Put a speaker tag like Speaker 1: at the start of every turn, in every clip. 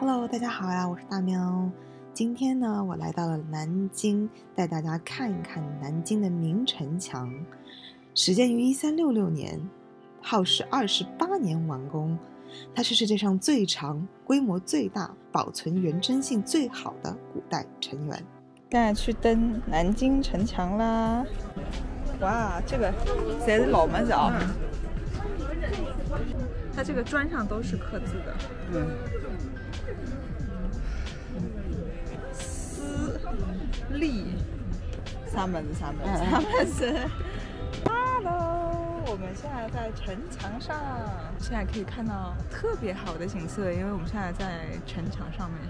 Speaker 1: Hello，大家好呀，我是大喵。今天呢，我来到了南京，带大家看一看南京的明城墙。始建于一三六六年，耗时二十八年完工。它是世界上最长、规模最大、保存原真性最好的古代城垣。
Speaker 2: 现在去登南京城墙啦！哇，这个侪是老门子啊！它这个砖上都是刻字的。对。私立三门子三门子三门子？Hello，我们现在在城墙上，现在可以看到特别好的景色，因为我们现在在城墙上面。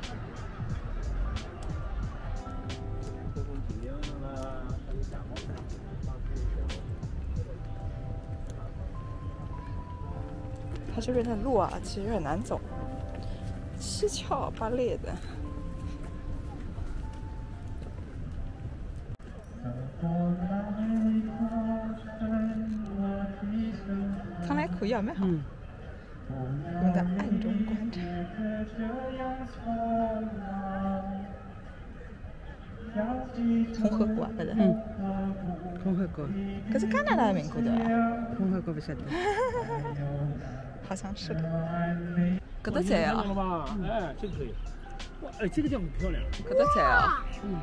Speaker 2: 它这边的路啊，其实很难走，七窍八裂的。看来可以啊，蛮好。我们在暗中观察。红河谷啊，不是？
Speaker 3: 嗯，红河谷。
Speaker 2: 可是加拿大的名歌对
Speaker 3: 吧。红河谷不晓得。
Speaker 2: 好像是的。搿搭在啊。
Speaker 4: 哎，这个可以。哇，哎，这个地方很漂亮。
Speaker 2: 搿搭在啊。嗯。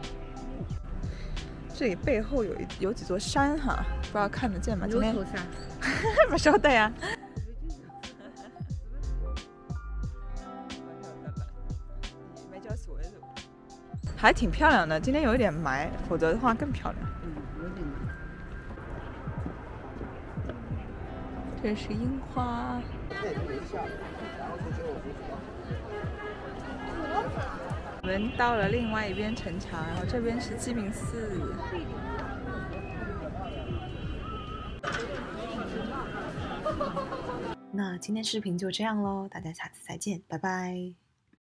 Speaker 2: 这里背后有一有几座山哈，不知道看得见吗？今天。
Speaker 3: 头山。
Speaker 2: 不晓得呀。还挺漂亮的，今天有一点霾，否则的话更漂亮。嗯，有点。这是樱花。我们到了另外一边城墙，然后这边是鸡鸣寺。
Speaker 1: 那今天视频就这样喽，大家下次再见，拜拜。